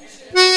Yeah.